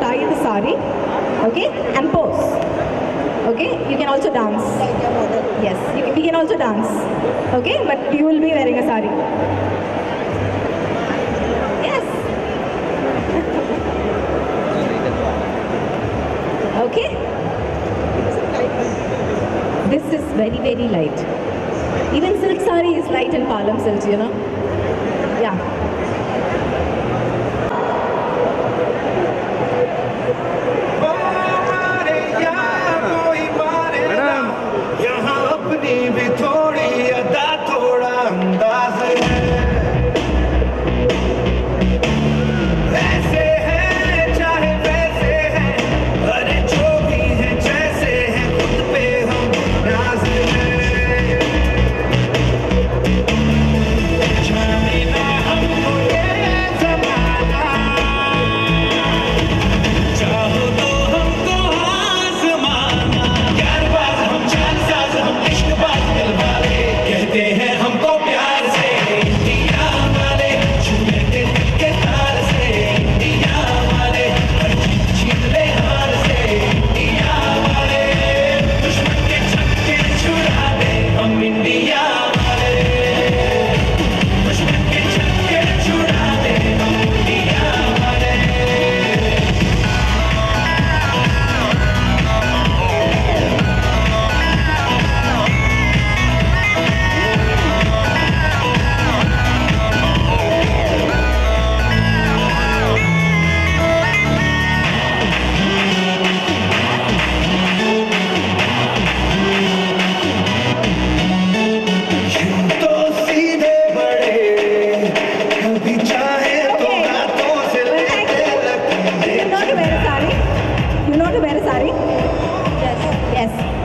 tie the sari, okay, and pose. Okay, you can also dance. Yes, you, we can also dance. Okay, but you will be wearing a sari. Yes. okay. This is very very light. Even silk sari is light in Palam silks, you know. Yeah.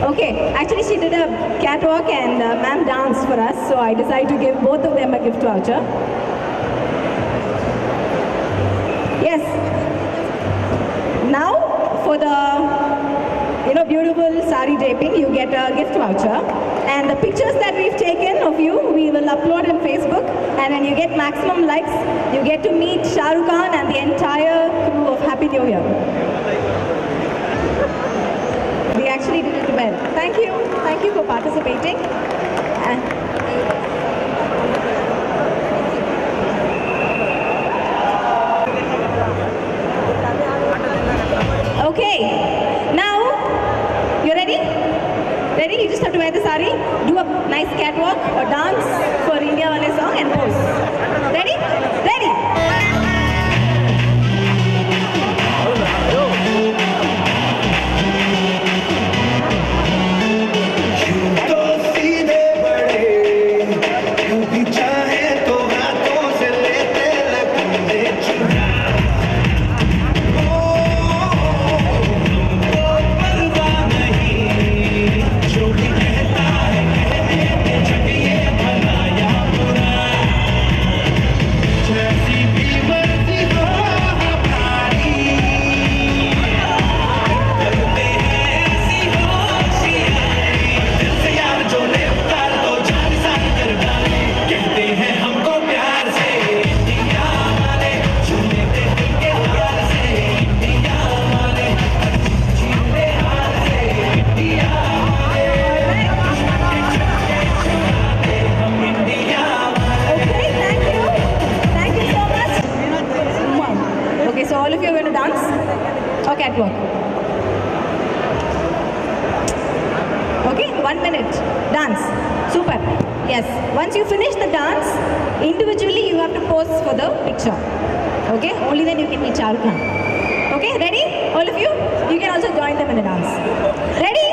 Okay. Actually, she did a catwalk and uh, ma'am danced for us, so I decided to give both of them a gift voucher. Yes. Now, for the you know beautiful sari draping, you get a gift voucher. And the pictures that we've taken of you, we will upload on Facebook. And when you get maximum likes, you get to meet Shah Rukh Khan and the entire crew of Happy New Year. Actually did it well. Thank you. Thank you for participating. And Okay. Now, you ready? Ready? You just have to wear the sari, do a nice catwalk or dance for India Wale song and pose. Ready? Ready? Okay, one minute. Dance. Super. Yes. Once you finish the dance, individually you have to pose for the picture. Okay, only then you can meet Shah. Okay, ready? All of you? You can also join them in the dance. Ready?